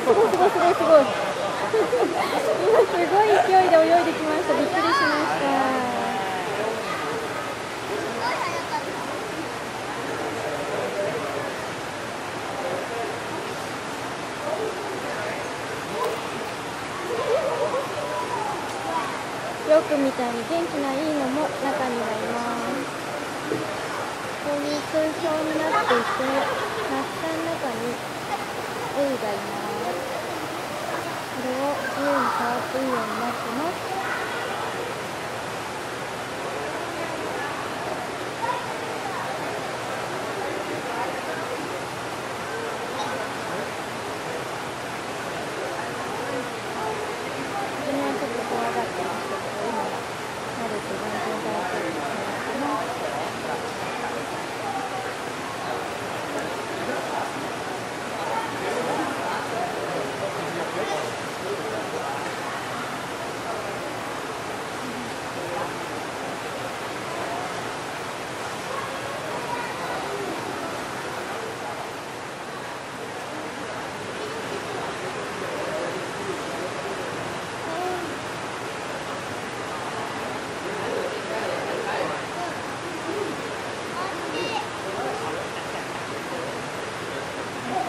すごいすごいすごいすごい。今すごい勢いで泳いできました。びっくりしました。よく見たり元気ないいのも中にはいます。こういう通称になっていて夏さの中にエイがいますこれを自由に触っていいようになってます。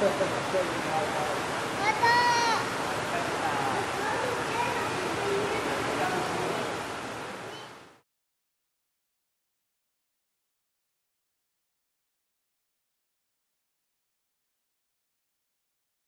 ま た